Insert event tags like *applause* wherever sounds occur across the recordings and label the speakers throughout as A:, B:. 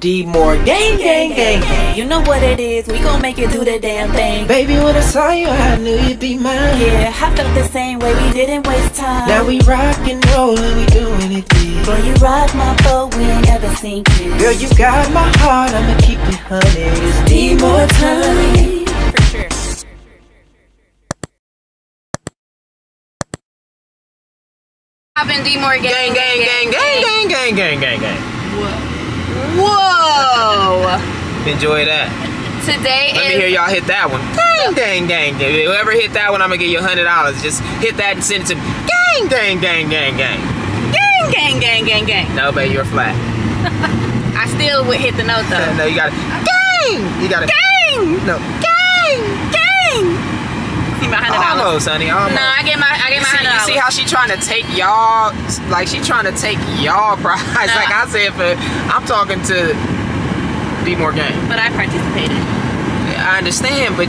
A: Demor gang, gang, gang, gang.
B: You know what it is. We gon' make it do the damn thing.
A: Baby, when I saw you, I knew you'd be mine.
B: Yeah, I felt the same way. We didn't waste time.
A: Now we rock and roll and we doing it big.
B: Boy, you rock my boat. We ain't never seen kids.
A: Girl, you got my heart. I'ma keep it honey. It's Demor time.
B: For sure.
C: Poppin' D more
D: Gang, gang, gang, gang, gang, gang, gang, gang, gang.
C: Whoa!
D: Enjoy that.
C: Today
D: Let me hear y'all hit that one. Gang, gang, gang, gang. Whoever hit that one, I'm gonna give you a hundred dollars. Just hit that and send it to me. Gang, gang, gang, gang, gang.
C: gang, gang, gang, gang, gang.
D: No, baby, you're flat. *laughs*
C: I still would hit the note though.
D: No, you got it. Gang. You got it.
C: Gang,
D: No.
C: gang. See my hundred dollars.
D: Almost, honey. Almost.
C: No, I get my, I get my hundred
D: you see how she trying to take y'all, like she trying to take y'all *laughs* prize. Like I said, for I'm talking to Demor gang.
C: But I participated.
D: I understand, but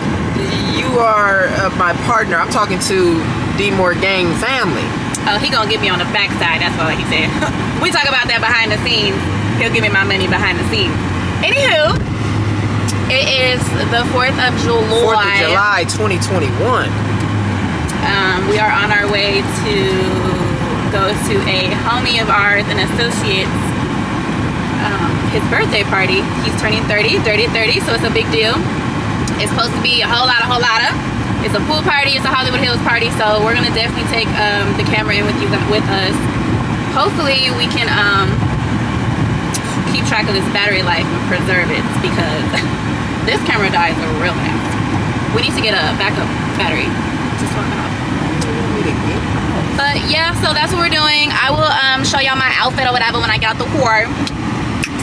D: you are uh, my partner. I'm talking to Demor gang family.
C: Oh, he gonna get me on the backside. That's what he said. *laughs* we talk about that behind the scenes. He'll give me my money behind the scenes. Anywho, it is the Fourth of July.
D: Fourth of July, 2021.
C: Um, we are on our way to go to a homie of ours, an associate's, um, his birthday party. He's turning 30, 30, 30, so it's a big deal. It's supposed to be a whole lot, a whole lot of. It's a pool party. It's a Hollywood Hills party, so we're gonna definitely take um, the camera in with you with us. Hopefully, we can um, keep track of this battery life and preserve it because *laughs* this camera dies real fast. We need to get a backup battery to swap out. But yeah, so that's what we're doing. I will um, show y'all my outfit or whatever when I get out the core.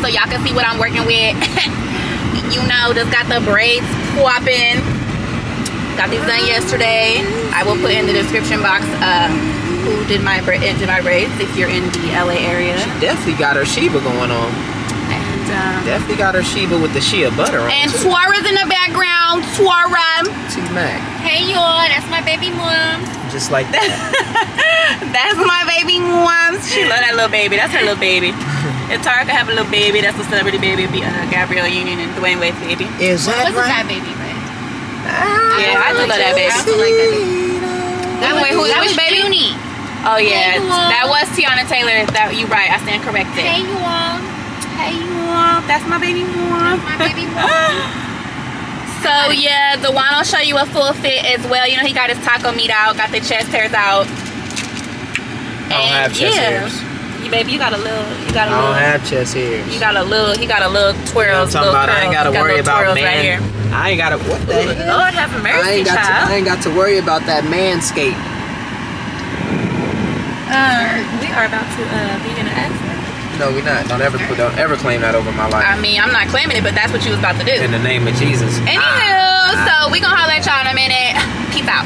C: So y'all can see what I'm working with. *laughs* you know, just got the braids popping. Got these done yesterday. I will put in the description box um, who did my did my braids if you're in the LA area.
D: She definitely got her Sheba going on.
C: Um,
D: Definitely got her Sheba with the Shea butter on.
C: and
D: too.
C: Suara's in the background. Suara.
D: T Mac.
C: Hey y'all, that's my baby mom.
D: Just like that. *laughs*
C: That's my baby mom. She love that little baby. That's her little baby. *laughs* If Tara could have a little baby, that's a celebrity baby. It'd be uh, Gabrielle Union and Dwyane Wade's baby.
D: Is that
E: Wasn't
D: right?
E: that baby, right?
C: Yeah, I do love that baby.
E: I also like that baby.
C: That who, that was baby?
E: Junie.
C: Oh yeah, that was Teyana Taylor. That you right. I stand corrected.
E: Hey, you all.
C: Hey, you all. That's my baby mom.
E: My baby *laughs* mom.
C: So yeah, the one will show you a full fit as well. You know, he got his taco meat out, got the chest hairs out.
D: I don't have chest hairs.
C: You baby, you got a little, you got a
D: I
C: little,
D: don't have chest hairs.
C: you got a little, he got a little
D: You know what I'm
C: twirls,
D: talking
C: little
D: about? I ain't gotta
C: He got
D: worry about man.
C: right here.
D: I ain't gotta what the heck?
C: Lord have
D: I
C: mercy,
D: ain't got to,
C: child.
D: I ain't got to worry about that manscape.
C: Um, we are about to uh, be in an accident.
D: No, we not. Don't ever put don't ever claim that over my life.
C: I mean, I'm not claiming it, but that's what you was about to do.
D: In the name of Jesus.
C: Anywho, so we gonna holler at y'all in a minute. *sighs* Peace out.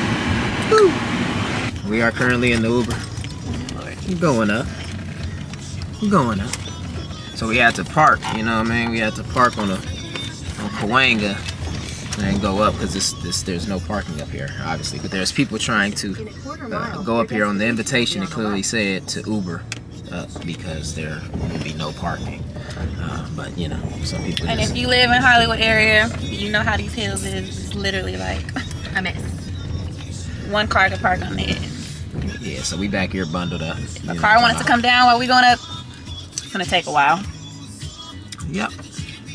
D: We are currently in the Uber. You going up. You going up. So we had to park, you know what I mean? We had to park on a on Cahuenga and go up because this, this there's no parking up here, obviously. But there's people trying to uh, go up here on the invitation. It clearly said to Uber up because there will be no parking. Uh, but you know, some people
C: And
D: just
C: if you live in Hollywood area, you know how these hills is. It's literally like *laughs*
E: A mess.
C: one car could park on the end.
D: yeah. So we back here bundled up.
C: A car wanted to come down while we going up. It's gonna take a while.
D: Yep,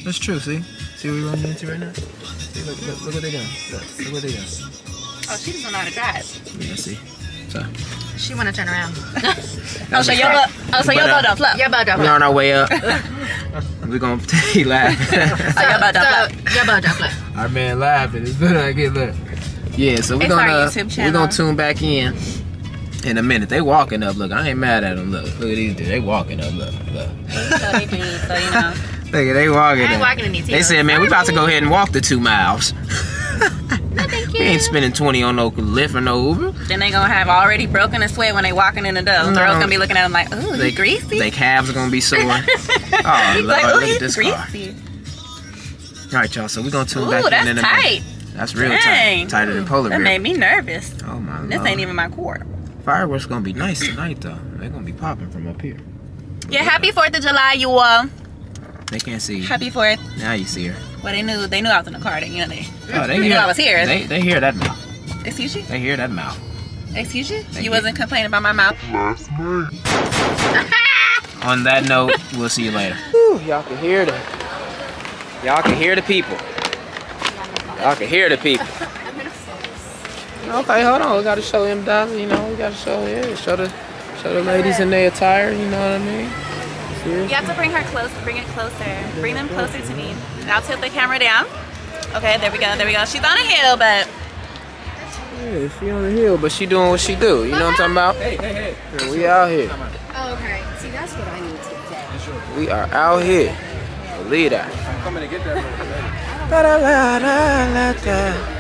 D: that's true. See, see what we running into right now. See, look, look, look what they doing. Look, look what they doing.
C: Oh, she doesn't know how to drive.
D: Yeah, see. So
E: She wanna turn around.
C: Oh, so your butt, oh, so your
D: But, uh,
C: butt don't flop.
E: Your butt don't
D: we on our way up. *laughs* We're gonna he laugh.
C: Oh, your butt don't flop.
E: Your butt don't flop.
D: Our man laughing. It's better I get look. Yeah, so we're gonna we're gonna tune back in in a minute. They walking up. Look, I ain't mad at them. Look, look at these. dudes. They walking up. Look, look.
C: So they do, so you know. *laughs*
D: Look, they walking.
E: I ain't
D: up.
E: walking in these
D: They
E: heels.
D: said, man, we about to go ahead and walk the two miles. *laughs*
E: No, thank
D: We
E: you.
D: ain't spending twenty on no Lyft or no Uber.
C: Then they gonna have already broken a sweat when they walking in the door.
D: No.
C: Girls gonna be looking at them like, ooh,
D: They
C: he greasy.
D: They calves are gonna be sore. *laughs* oh
C: He's
D: Lord,
C: like, ooh,
D: look
C: he's
D: at this car.
C: greasy.
D: All right, y'all. So we're gonna tune
C: Ooh,
D: back in in a
C: tight.
D: minute. That's real
C: Dang.
D: tight. Tighter than polar
C: That made me nervous.
D: oh my
C: This
D: lord.
C: ain't even my core.
D: Fireworks gonna be nice tonight though. They're gonna be popping from up here.
C: Yeah, happy 4th of July, you all.
D: They can't see you.
C: Happy Fourth.
D: Now you see her.
C: Well, they knew they knew I was in the car. They, you know they.
D: Oh, they
C: They
D: hear.
C: knew I was here.
D: They, they hear that mouth.
C: Excuse you.
D: They hear that mouth.
C: Excuse you.
D: Thank
C: you
D: you.
C: wasn't complaining about my mouth. *laughs*
D: On that note, we'll see you later. Y'all can hear the. Y'all can hear the people. Y'all can hear the people. Okay, hold on. We gotta show them dollar. You know, we gotta show yeah, show the show the ladies in their attire. You know what I mean?
C: You have to bring her close. Bring it closer. Bring them closer to me. I'll tilt the camera down. Okay, there we go. There we go. She's on a hill, but
D: Yeah, she on the hill, but she doing what she do. You know what I'm talking about? Hey, hey, hey. We out here.
E: Oh, okay. See, that's what I need today.
D: We are out here. Believe that. I'm coming to get that. *laughs*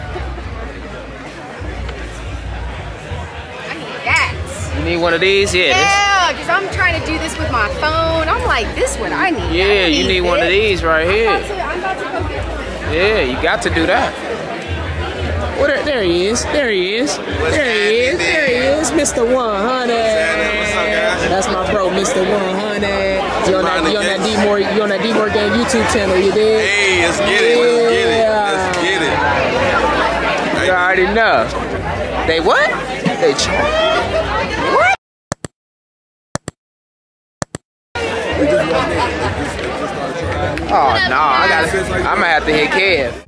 E: need
D: one of these? Yeah.
E: Yeah, because I'm trying to do this with my phone. I'm like, this what I need.
D: Yeah,
E: I
D: you need one of these right
E: I'm
D: here.
E: about, to, I'm about to go get one.
D: Yeah, you got to do that. Well, there, there he is. There he is. There he is. There he is. Mr. 100. That's my bro, Mr. 100. You on that, you on that D More, you on that Demor Game YouTube channel, you did?
F: Hey, let's get it. Let's get it. Let's get it.
D: You already know. They what? They ch- what? Oh no, I gotta. I'm gonna have to hit Kev.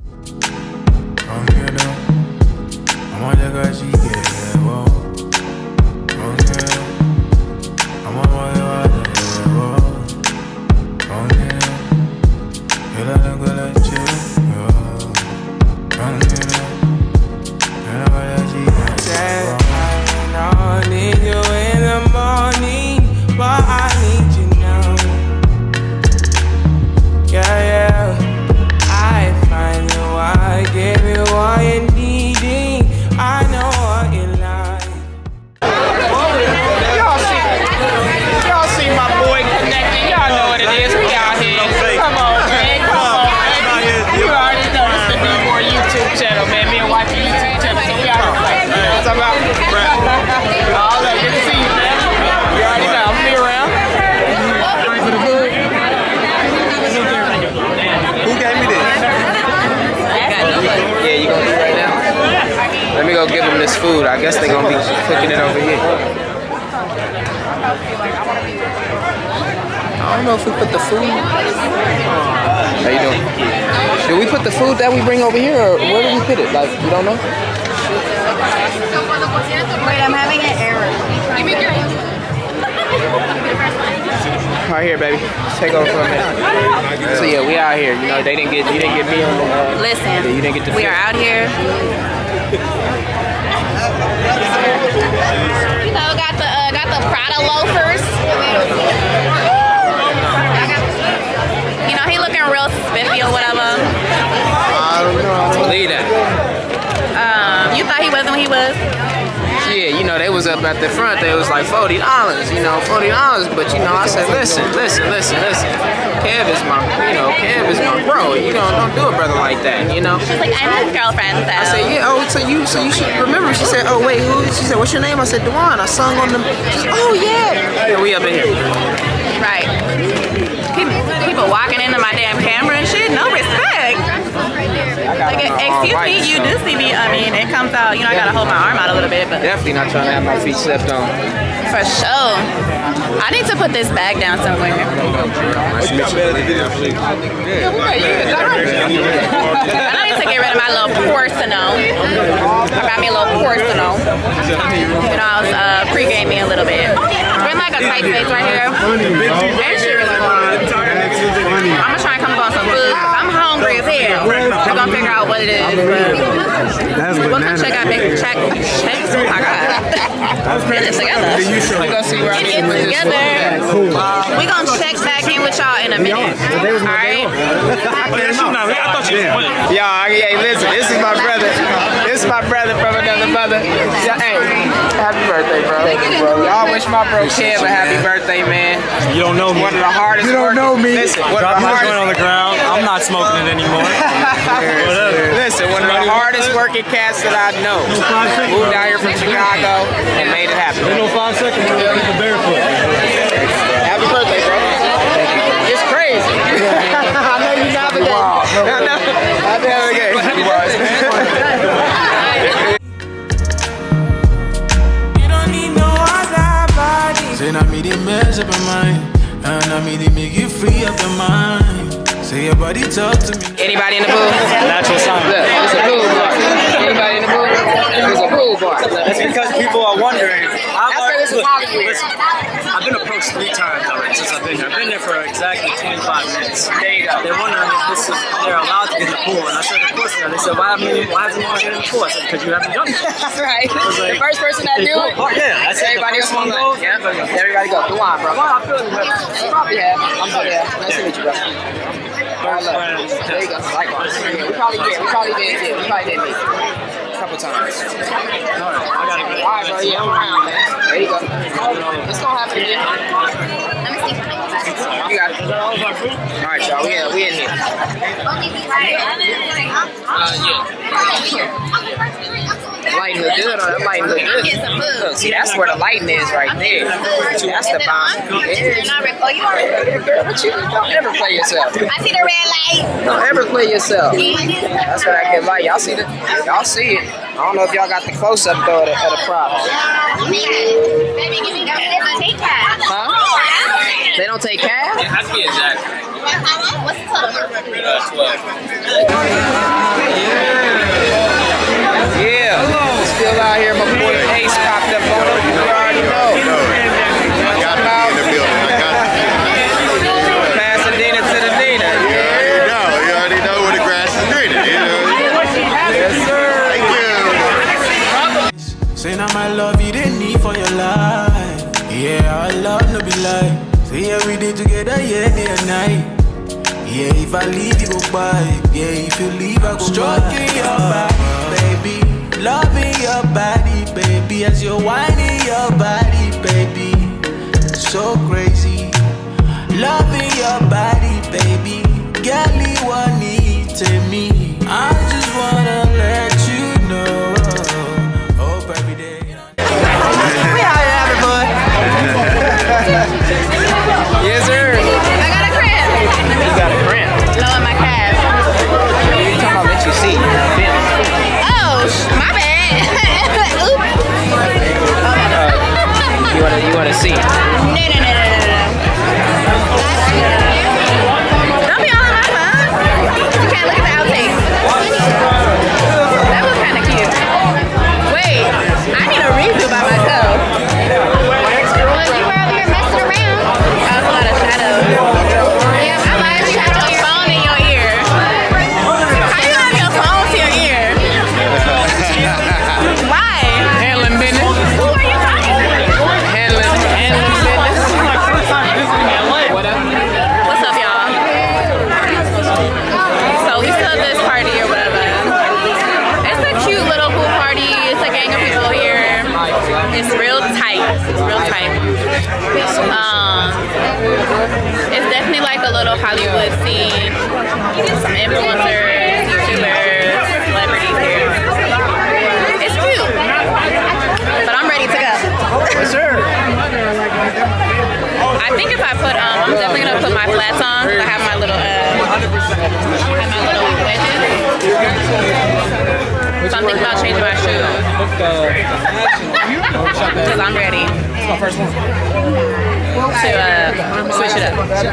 D: Food that we bring over here, or where do we put it? Like, you don't know?
E: Wait, I'm having an error.
D: Right here, baby. Take over for a minute. So yeah, we out here. You know, they didn't get, you didn't get me on the. Uh,
C: listen.
D: Yeah, you didn't get the
C: we
D: film.
C: are out here. You know, got the uh, got the Prada loafers. You know, he looking real spiffy or whatever.
D: I don't know. Believe that.
C: Um, you thought he wasn't when he was.
D: Yeah, you know, they was up at the front. They was like forty dollars. You know, forty dollars. But you know, I said, listen, listen, listen, listen. Kev is my, you know, Kev is my bro. You know, don't do a brother like that. You know.
C: She's like, I'm his girlfriend. So.
D: I said, yeah. Oh, so you, so you should remember. She said, oh wait, who? She said, what's your name? I said, DeJuan. I sung on said, oh yeah. Yeah, we up in here.
C: Right. People, people walking into my damn camera and shit. No respect. Like, excuse me, you do see me. I mean, it comes out. You know, I gotta hold my arm out a little bit, but
D: Definitely not trying to have my feet stepped on.
C: for sure. I need to put this bag down somewhere.
F: You got better than video.
C: I need to get rid of my little personal. I got me a little personal. You know, I was uh, pre-gaming a little bit. We're in like a tight space right here. And shit really good. I'm gonna try and come up on some food 'cause I'm hungry as hell. We're gonna figure out what it is. But we'll come check out big check. check. Oh my god. Get this together.
D: We gonna see where I
C: Get it
D: to put this food
C: together. Uh, we gonna check back in with y'all in a minute. Alright?
D: Oh, I thought Y'all, hey, listen, this is my brother. This is my brother from another mother. Yeah, hey, happy birthday, bro. bro. Y'all wish my bro Kev a happy birthday, man.
G: You don't know me.
D: One of the hardest.
G: You don't know me.
D: Listen, one
G: Drop
D: of the
G: my
D: hardest.
G: joint on the ground. I'm not smoking it anymore. *laughs*
D: Listen, one of the hardest working cats that I know moved out here from Chicago and made it happen.
G: In no five seconds, we're barefoot.
D: Happy birthday, bro. It's crazy. *laughs* I know you navigate. Wow. I know. I navigate. Happy birthday,
H: Say not me the mess up your mind And I me the make you free up your mind Say your body talk to me
D: Anybody in the booth?
G: Natural sound
D: Look, it's a booth pool bar.
G: It's because people are wondering. I'm
D: That's is
G: look, listen, I've been approached three times already since I've been here. I've been there for exactly 25 minutes.
D: There you go.
G: They're wondering if this is, they're allowed to get in the pool. And I said, of course not. They said, why haven't you, why hasn't anyone get in the pool? I said, because you haven't done it. *laughs*
D: right.
G: was like-
D: the first person that do it.
G: Yeah, I said,
D: Everybody
G: the
D: else
G: first one goes.
D: Yeah, everybody go. Go on, bro.
G: Well, I feel like
D: You probably have. I'm probably have. Nice to meet you, bro. Right. There you go. Likewise. Yeah, we probably did. We probably did. We probably did meet. A couple times.
G: Right, I gotta go.
D: All right, bro. Yeah, I'm around, man. There you go. It's gonna happen again. You got it. All right, y'all. We we in here. Lighting look good on that lighting look good. Look, see, that's where the lighting is right there. That's the bomb. Don't ever play yourself.
B: I see the red light.
D: Don't ever play yourself. That's what I get like. Y'all see the y'all see it. I don't know if y'all got the close up though of the, of the prop.
B: Baby, give me that. Take that.
D: Huh? They don't take cab?
F: That's me exactly.
B: What's the total?
D: Yeah. Still out here. My boy
H: if I leave, you go by. Yeah, if you leave, I go Stroking your body,
C: on. I have my little uh, I have my little wedges. So I'm thinking about changing my shoes. Cause I'm ready.
D: It's my first one.
C: To uh, switch it up. So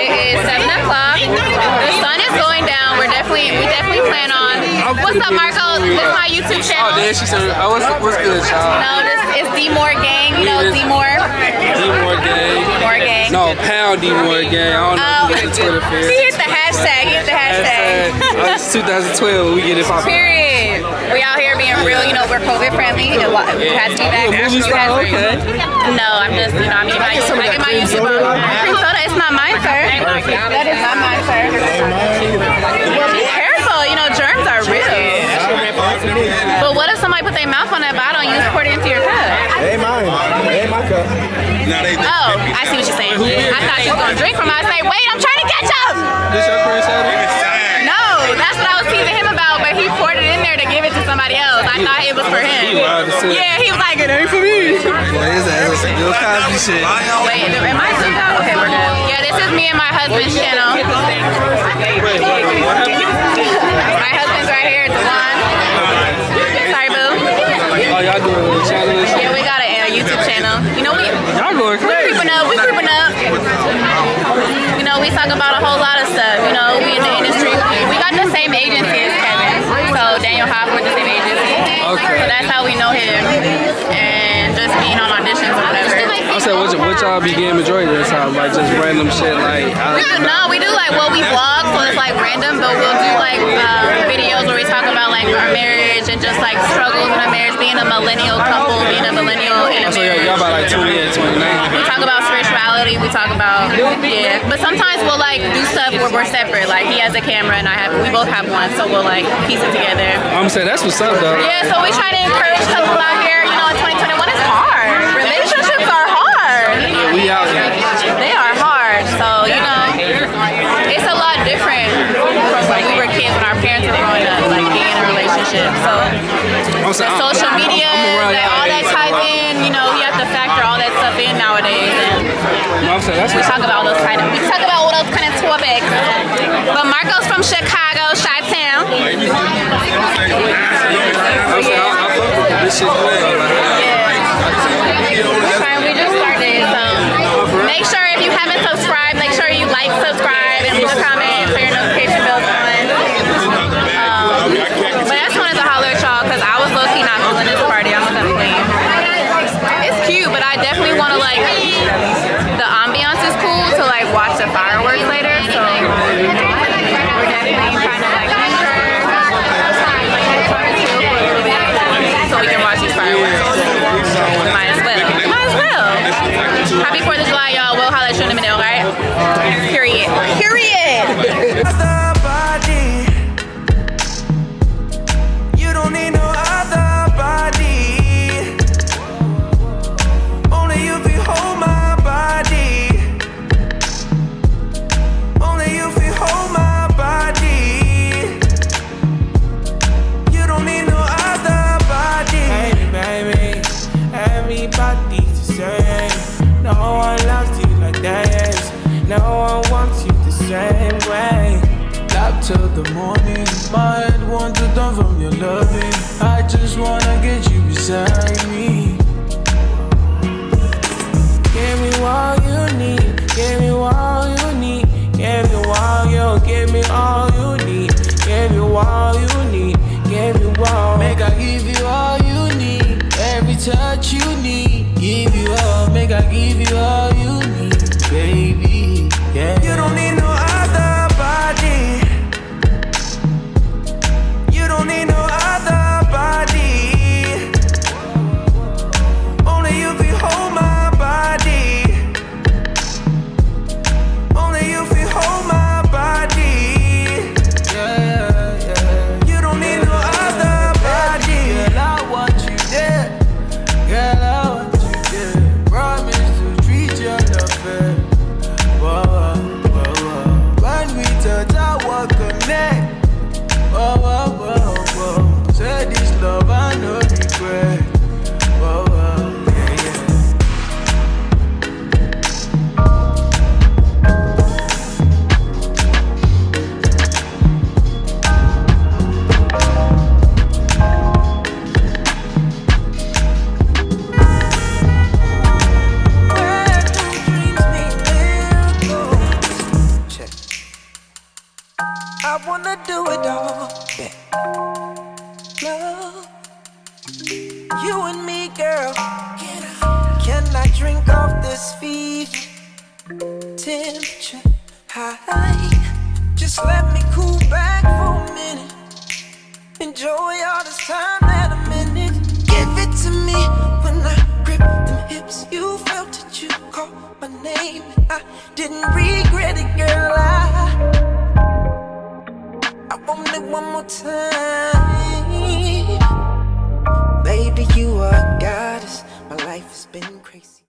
C: it is seven o'clock. The sun is going down. We're definitely we definitely plan on. What's up, Marco? This is my YouTube channel.
I: Oh,
C: channel.
I: she said, oh, what's, what's good, y'all?
C: No, this is Demor Gang. You know D Moore.
I: Demor Gang.
C: Moore Gang.
I: No, Pound Demor oh. Gang. I don't know
C: Oh,
I: if you got Twitter
C: he
I: feed.
C: hit the hashtag. He hit the hashtag.
I: Oh, it's 2012 we get it popping.
C: Period. We out here being real. You know, we're COVID friendly. It wa- has to be back.
I: You a movie
C: It
I: star?
C: has to be.
I: Okay.
C: No, I'm just, you know, I'm getting my, I get my YouTube on. Cream soda, it's not mine, sir. That is not mine, sir. Careful, you know, germs are real. But what if somebody put their mouth on that bottle and you just pour it into your cup?
J: Hey, mine. Hey, my cup.
F: Now they
C: Oh, I see what you're saying. I thought you was gonna drink from it. I say, wait, I'm trying to catch up.
I: This your Chris Adams?
C: No, that's what I was teasing him about, but he poured it in there to give it to somebody else. I thought it was for him.
I: wild as hell.
C: Yeah, he was like, it ain't for me.
I: Boy, his ass was some Bill Cosby shit.
C: Wait, am I zoomed out? Okay, we're good. Yeah, this is me and my husband's channel. My husband's right here, DeJuan. Sorry, boo.
I: Oh, y'all doing a channel and shit?
C: Yeah, we got a, a YouTube channel. You know, we
I: Y'all going
C: we creeping up. We creeping up. You know, we talk about a whole lot of stuff. You know, we in the industry. We got the same agency as Kevin. So Daniel Hopwood, the same agency.
I: Okay.
C: So that's how we know him. And just being on auditions or whatever.
I: I'm saying, what, what y'all be getting majority of the time? Like just random shit like, I
C: no, we do like well we vlog, so it's like random, but we'll do like um, videos where we talk about like our marriage and just like struggles in our marriage, being a millennial couple, being a millennial
I: So y'all, y'all about like 28, 29.
C: We talk about spirituality. We talk about yeah, but sometimes we'll like do stuff where we're separate. Like he has a camera and I have, we both have one, so we'll like piece it together.
I: I'm saying that's what's up though.
C: Yeah, so we try to encourage couples out here. You know, in 2021 it's hard. Relationships are hard.
I: We out here.
C: They are hard. So you know, it's a lot different from when we were kids when our parents were growing up, like being in a relationship. So the
I: I'm-
C: social media, like,
I: y'all
C: that ties in. You know, you have to factor all that stuff in nowadays. And
I: I'm saying that's
C: we talk about all those kind of we talk about all those kind of topics. But Marco's from Chicago, Chi-Town.
I: I'm saying, I, I fuck with this shit well.
C: Fine, we just started. So make sure if you haven't subscribed, make sure you like, subscribe, and leave a comment. Turn your notification bells on. Um, but I just wanted to holler at y'all because I was low
A: Make I give you all you need. Every touch you need. Give you all. Make I give you all you need, baby. Yeah. You don't need You and me, girl. Can I drink off this fever? Temperature high. Just let me cool back for a minute. Enjoy all this time. Give it to me when I grip them hips. You felt you called my name. I didn't regret it, girl. I, I want it one more time you are goddess. My life has been crazy.